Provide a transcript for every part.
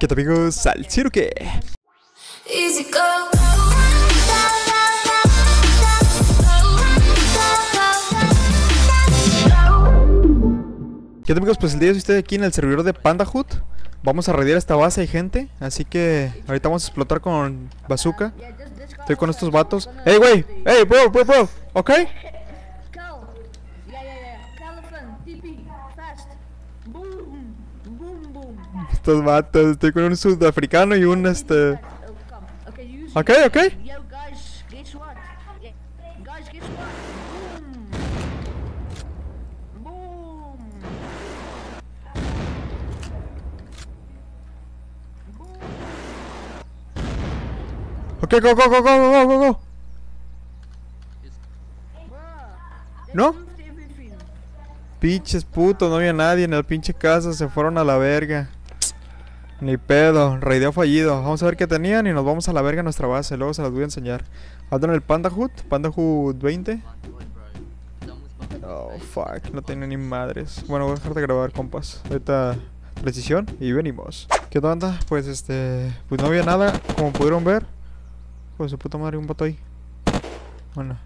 ¿Qué tal amigos? ¿Al. ¿Qué tal amigos? Pues el día de hoy estoy aquí en el servidor de Pandahood Vamos a radiar esta base, hay gente Así que ahorita vamos a explotar con bazooka Estoy con estos vatos ¡Ey, güey! ¡Ey, bro, bro, bro! ¿Ok? estos vatos. Estoy con un sudafricano y un este. Ok, ok. Ok, go, go, go, go, go, go, go. ¿No? Pinches putos, no había nadie en la pinche casa, se fueron a la verga. Ni pedo, raideo fallido. Vamos a ver qué tenían y nos vamos a la verga a nuestra base. Luego se las voy a enseñar. Ando en el Pandahood, Pandahood 20. Oh, fuck, no tenía ni madres. Bueno, voy a dejar de grabar, compas. Ahorita precisión y venimos. ¿Qué onda? Pues este. Pues no había nada, como pudieron ver. Pues su puta madre, un vato ahí. Bueno.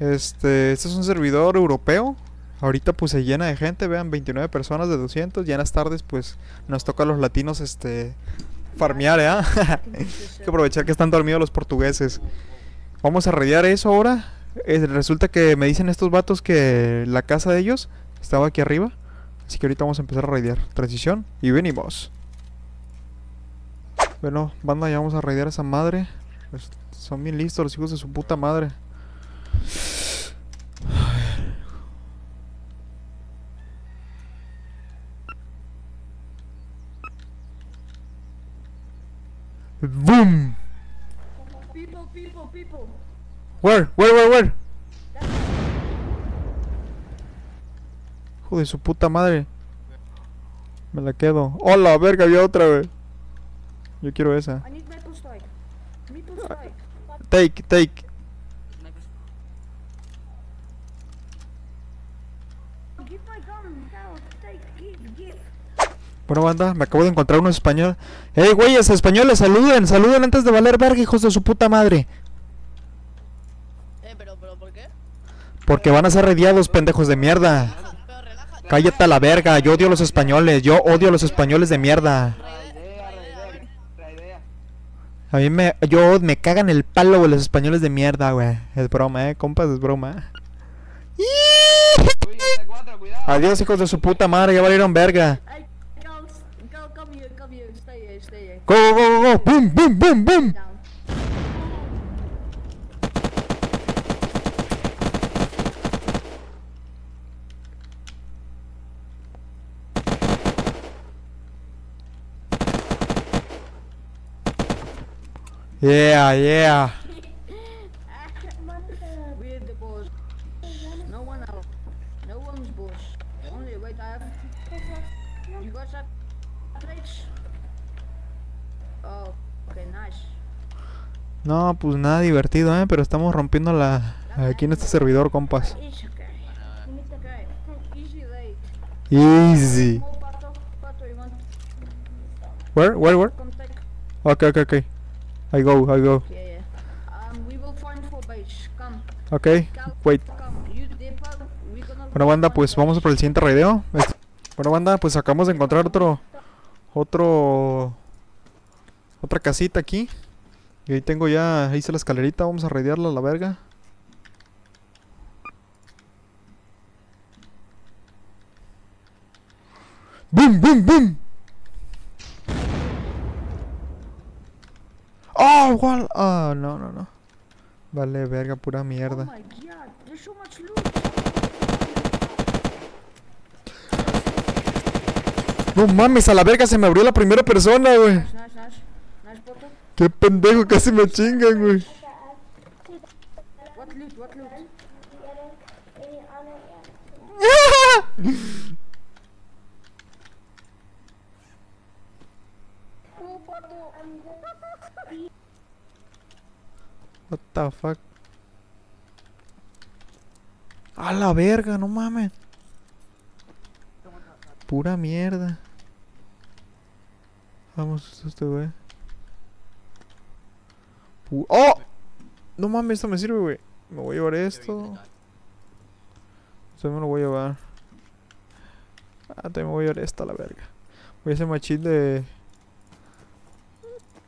Este, este es un servidor europeo. Ahorita pues se llena de gente, vean, 29 personas de 200. Ya en las tardes pues nos toca a los latinos este farmear, ¿eh? Hay que aprovechar que están dormidos los portugueses. Vamos a radiar eso ahora. Resulta que me dicen estos vatos que la casa de ellos estaba aquí arriba. Así que ahorita vamos a empezar a raidear. Transición y venimos. Bueno, banda, ya vamos a raidear a esa madre. Son bien listos los hijos de su puta madre. Boom. People, people, people. Where? Where, where, where? Hijo de su puta madre. Me la quedo. ¡Hola, verga! Había otra, güey. Yo quiero esa. I need maple strike. Maple strike. Take, take. Bueno, banda, me acabo de encontrar unos españoles. ¡Ey, güeyes, españoles! ¡Saluden! ¡Saluden antes de valer verga, hijos de su puta madre! Eh, pero, pero, ¿por qué? Porque van a ser rediados, pendejos de mierda. Pero relájate. Cállate a la verga, yo odio a los españoles, yo odio a los españoles de mierda. A mí me, yo me cagan el palo, güey, los españoles de mierda, güey. Es broma, eh, compas, es broma. Adiós, hijos de su puta madre, ya valieron verga. Go, go, go, go, boom, boom, boom, boom. Yeah, yeah. No, pues nada divertido, ¿eh? Pero estamos rompiendo la... Aquí en este servidor, compas. Easy. Where? Where? Where? Okay, okay, okay. I go, I go. Ok, wait. Bueno, banda, pues vamos por el siguiente raideo. Este, bueno, banda, pues acabamos de encontrar otro... Otro... Otra casita aquí. Y ahí tengo ya. Hice la escalerita. Vamos a raidearla a la verga. ¡Bum, bum, bum! ¡Oh, igual! Ah, no, no, no. Vale, verga, pura Oh mierda. my god, there's so much loot. No mames, a la verga se me abrió la primera persona, güey. Qué pendejo, casi me chingan, güey. What loot? What loot? What the fuck? A la verga, no mames. Pura mierda. Vamos, este güey. ¡Oh! No mames, esto me sirve, güey. Me voy a llevar esto. Esto me lo voy a llevar. Ah, también me voy a llevar esta la verga. Voy a hacer machín de.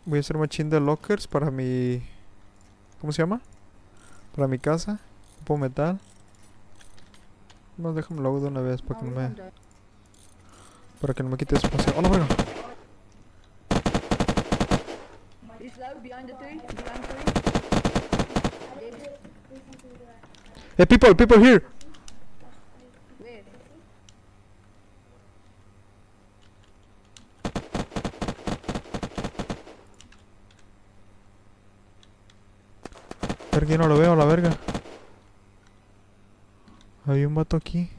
Voy a hacer machín de lockers para mi. ¿Cómo se llama? Para mi casa. Tipo metal. No, déjame lo hago de una vez para que no me. Para que no me quite espacio. ¡Oh, no, verga! Hey, people, people here! Where? No lo veo, la verga. Hay un vato aquí.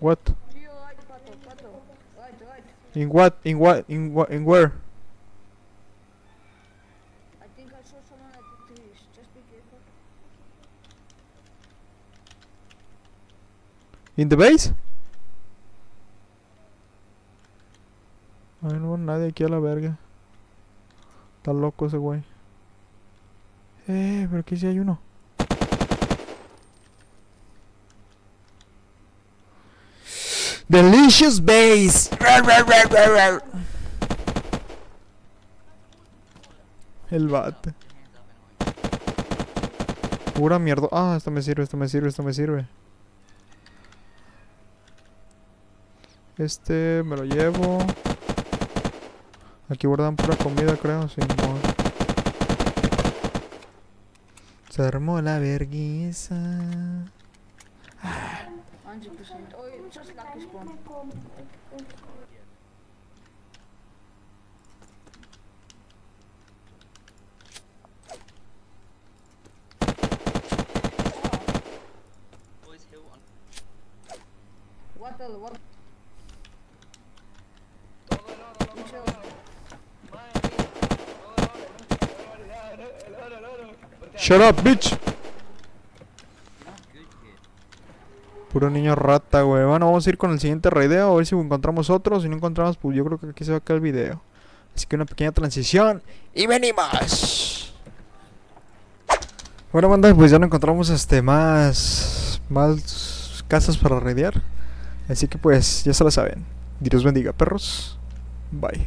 Pato, In what? In what? In what? In where? I the. Just be careful. In the base? Ay, no, nadie aquí a la verga. Está loco ese güey. Eh, pero aquí sí hay uno. Delicious base. El vato. Pura mierda. Ah, esto me sirve, esto me sirve, esto me sirve. Este me lo llevo. Aquí guardan pura comida, creo. Sí, no. Se armó la vergüenza. 100% just lucky spawn. What the what? Shut up, bitch! Puro niño rata, güey. Bueno, vamos a ir con el siguiente raideo. A ver si encontramos otro. Si no encontramos, pues yo creo que aquí se va a quedar el video. Así que una pequeña transición. Y venimos. Bueno, banda, pues ya no encontramos este más. Más casas para raidear. Así que pues ya se la saben. Dios bendiga, perros. Bye.